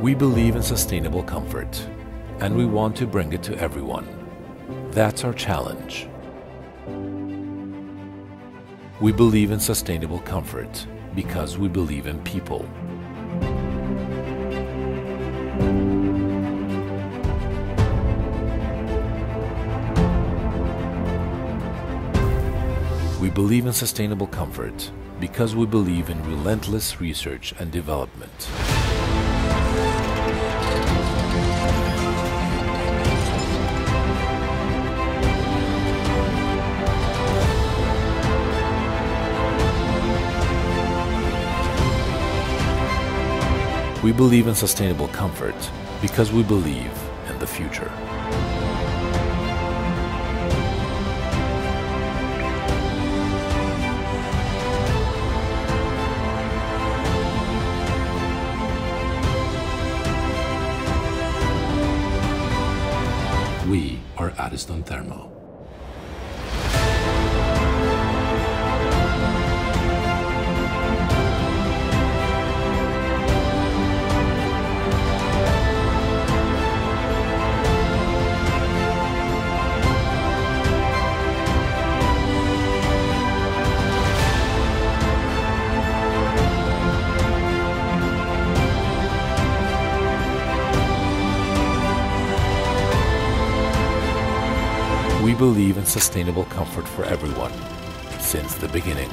We believe in sustainable comfort, and we want to bring it to everyone. That's our challenge. We believe in sustainable comfort because we believe in people. We believe in sustainable comfort because we believe in relentless research and development. We believe in sustainable comfort because we believe in the future. We are Ariston Thermo. We believe in sustainable comfort for everyone since the beginning.